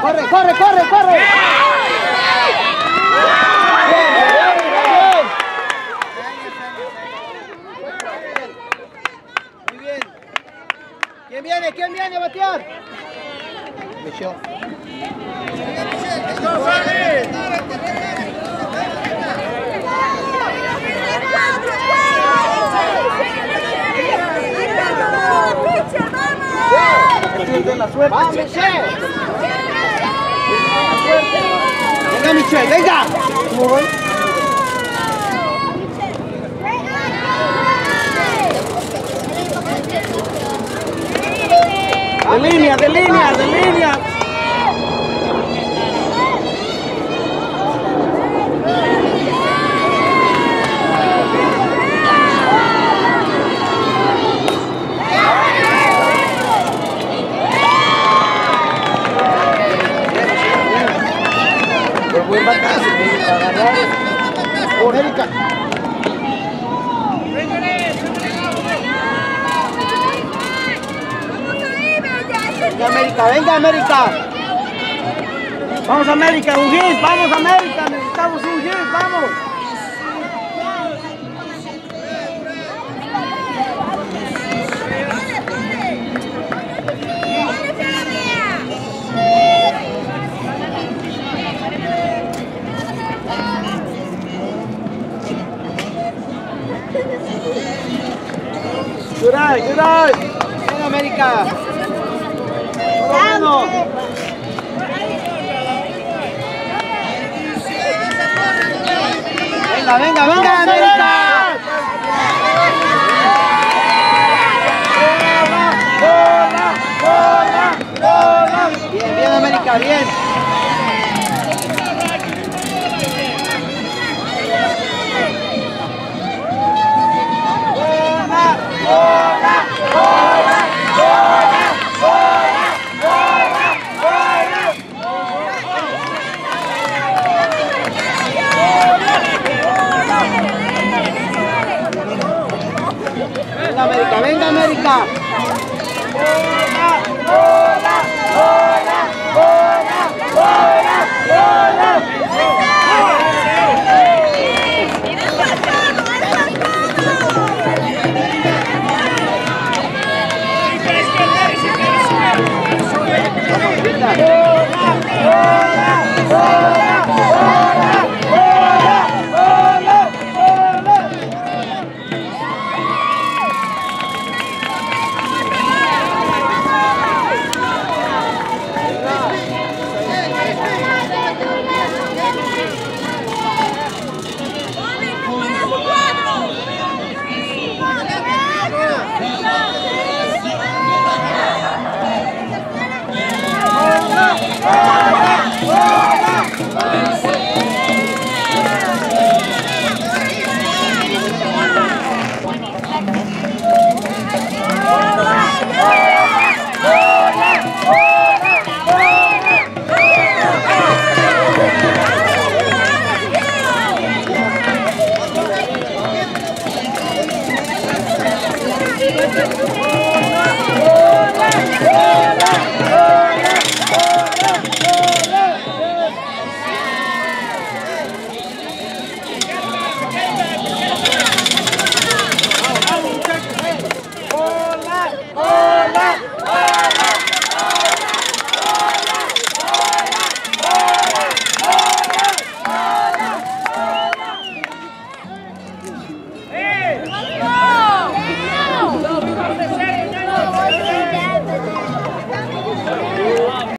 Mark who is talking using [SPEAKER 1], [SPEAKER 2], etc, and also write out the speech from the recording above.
[SPEAKER 1] Corre, corre, corre, corre. Muy bien. ¿Quién viene? ¿Quién viene a batear? Michelle. ¡Vamos, Michelle! ¡Venga, Michelle, venga! De línea, de línea, de línea. Pero buen batazo. Por Erika. Venga, América, venga, América. Vamos, América, un hit, vamos, América, necesitamos un hit, vamos. Good eye, good eye. Venga, América. Bueno. Venga, venga, venga, América. Bola, bola, bola, bola. Bien, bien, América, bien. venga América, venga América.